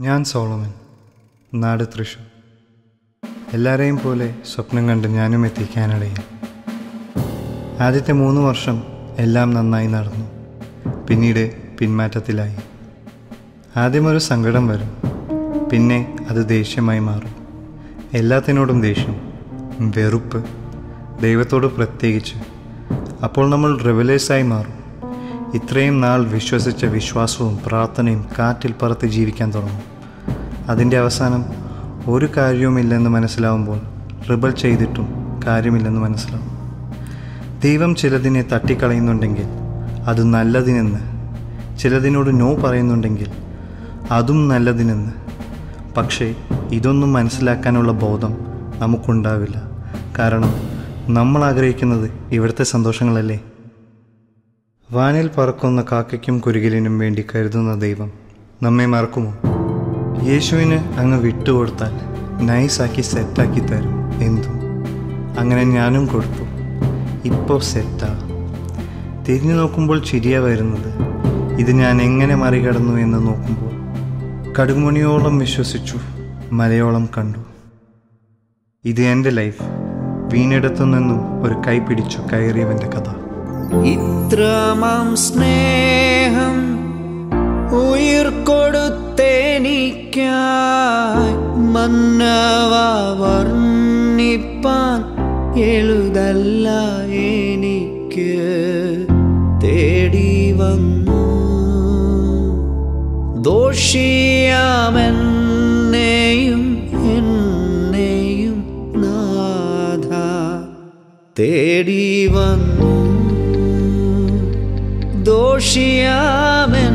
ഞാൻ സോളമൻ നാട് തൃശൂർ. എല്ലാവരെയും പോലെ സ്വപ്നം കണ്ട് ഞാനും എത്തി കാനഡയിൽ ആദ്യത്തെ മൂന്ന് വർഷം എല്ലാം നന്നായി നടന്നു. പിന്നീട് പിന്മാറ്റത്തിലായി. ആദ്യമൊരു സങ്കടം വരും പിന്നെ അത് ദേഷ്യമായി മാറും. എല്ലാത്തിനോടും ദേഷ്യം വെറുപ്പ് ദൈവത്തോട് പ്രത്യേകിച്ച്. അപ്പോൾ നമ്മൾ റെവലേഴ്സായി മാറും. ഇത്രയും നാൾ വിശ്വസിച്ച വിശ്വാസവും പ്രാർത്ഥനയും കാറ്റിൽ പറത്ത് ജീവിക്കാൻ തുടങ്ങും. അതിന്റെ അവസാനം ഒരു കാര്യവുമില്ലെന്ന് മനസ്സിലാവുമ്പോൾ റിബൽ ചെയ്തിട്ടും കാര്യമില്ലെന്ന് മനസ്സിലാവും. ദൈവം ചിലതിനെ തട്ടിക്കളയുന്നുണ്ടെങ്കിൽ അത് നല്ലതിനെന്ന് ചിലതിനോട് നോ പറയുന്നുണ്ടെങ്കിൽ അതും നല്ലതിനെന്ന്. പക്ഷേ ഇതൊന്നും മനസ്സിലാക്കാനുള്ള ബോധം നമുക്കുണ്ടാവില്ല. കാരണം നമ്മൾ ആഗ്രഹിക്കുന്നത് ഇവിടുത്തെ സന്തോഷങ്ങളല്ലേ? വാനിൽ പറക്കുന്ന കാക്കയ്ക്കും കുരുകിലിനും വേണ്ടി കരുതുന്ന ദൈവം നമ്മെ മറക്കുമോ? യേശുവിന് അങ്ങ് വിട്ടുകൊടുത്താൽ നൈസാക്കി സെറ്റാക്കി തരും എന്തും. അങ്ങനെ ഞാനും കൊടുത്തു. ഇപ്പോൾ സെറ്റാ. തിരിഞ്ഞു നോക്കുമ്പോൾ ചിരിയ വരുന്നത്. ഇത് ഞാൻ എങ്ങനെ മറികടന്നു എന്ന് നോക്കുമ്പോൾ കടുമുണിയോളം വിശ്വസിച്ചു മലയോളം കണ്ടു. ഇത് എന്റെ ലൈഫ്. വീണെടുത്തു നിന്നും ഒരു കൈ പിടിച്ചു കയറിയവന്റെ കഥ. ഇത്രമാം സ്നേഹം ഉയിർ കൊടുത്തെനിക്കായി മന്നവ എഴുതല്ല എനിക്ക് തേടി വന്നു ദോഷിയാമെന്നെയും എന്നെയും നാഥ തേടി വന്നു ദോഷിയാമെൻ